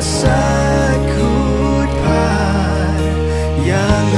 rasa goodbye yang